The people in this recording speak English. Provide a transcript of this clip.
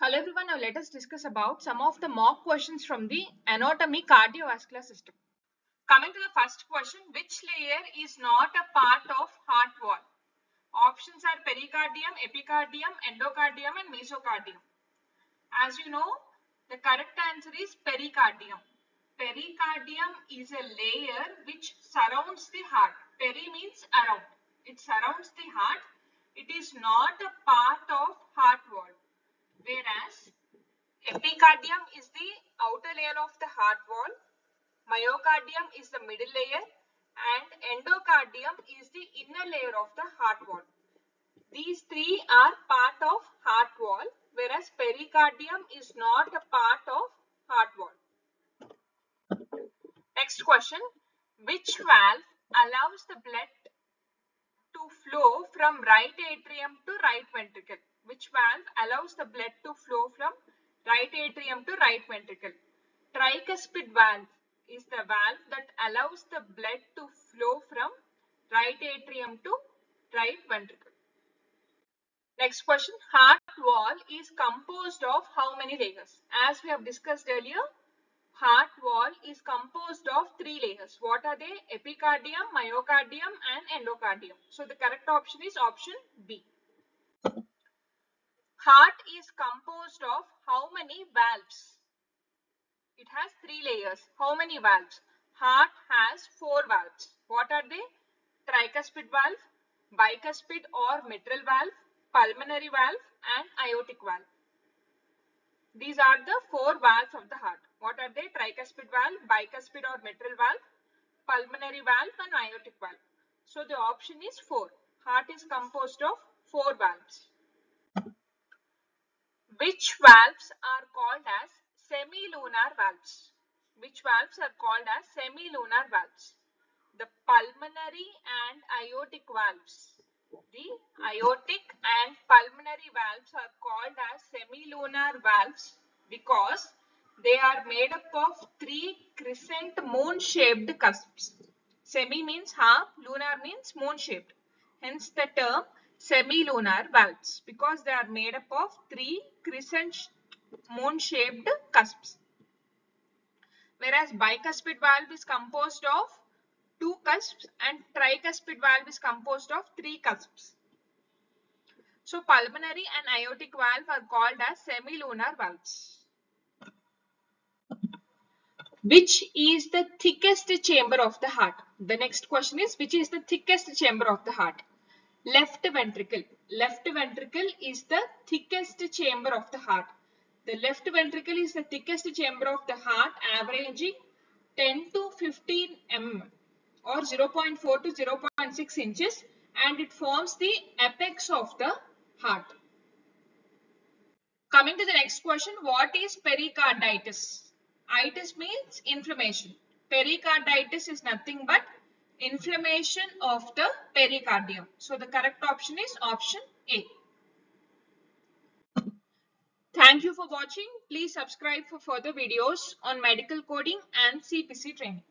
Hello everyone, now let us discuss about some of the mock questions from the anatomy cardiovascular system. Coming to the first question, which layer is not a part of heart wall? Options are pericardium, epicardium, endocardium and mesocardium. As you know, the correct answer is pericardium. Pericardium is a layer which surrounds the heart. Peri means around. It surrounds the heart. It is not a part of whereas epicardium is the outer layer of the heart wall, myocardium is the middle layer and endocardium is the inner layer of the heart wall. These three are part of heart wall whereas pericardium is not a part of heart wall. Next question, which valve allows the blood to flow from right atrium to right ventricle? Which valve allows the blood to flow from right atrium to right ventricle. Tricuspid valve is the valve that allows the blood to flow from right atrium to right ventricle. Next question, heart wall is composed of how many layers? As we have discussed earlier, heart wall is composed of three layers. What are they? Epicardium, myocardium and endocardium. So the correct option is option B. Heart is composed of how many valves? It has three layers. How many valves? Heart has four valves. What are they? Tricuspid valve, bicuspid or mitral valve, pulmonary valve and aortic valve. These are the four valves of the heart. What are they? Tricuspid valve, bicuspid or mitral valve, pulmonary valve and aortic valve. So the option is 4. Heart is composed of 4 valves. Which valves are called as semilunar valves? Which valves are called as semilunar valves? The pulmonary and aortic valves. The aortic and pulmonary valves are called as semilunar valves because they are made up of three crescent moon-shaped cusps. Semi means half, lunar means moon-shaped. Hence the term semilunar valves because they are made up of three crescent moon-shaped cusps. Whereas bicuspid valve is composed of two cusps and tricuspid valve is composed of three cusps. So pulmonary and aortic valve are called as semilunar valves. Which is the thickest chamber of the heart? The next question is which is the thickest chamber of the heart? Left ventricle. Left ventricle is the thickest chamber of the heart. The left ventricle is the thickest chamber of the heart averaging 10 to 15 mm or 0.4 to 0.6 inches and it forms the apex of the heart. Coming to the next question, what is pericarditis? Itis means inflammation. Pericarditis is nothing but inflammation of the pericardium. So the correct option is option A. Thank you for watching. Please subscribe for further videos on medical coding and CPC training.